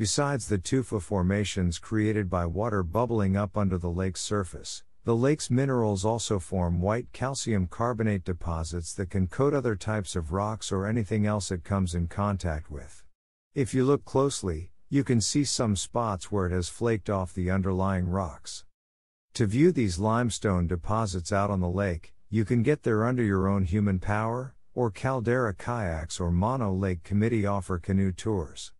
Besides the tufa formations created by water bubbling up under the lake's surface, the lake's minerals also form white calcium carbonate deposits that can coat other types of rocks or anything else it comes in contact with. If you look closely, you can see some spots where it has flaked off the underlying rocks. To view these limestone deposits out on the lake, you can get there under your own human power, or Caldera Kayaks or Mono Lake Committee offer canoe tours.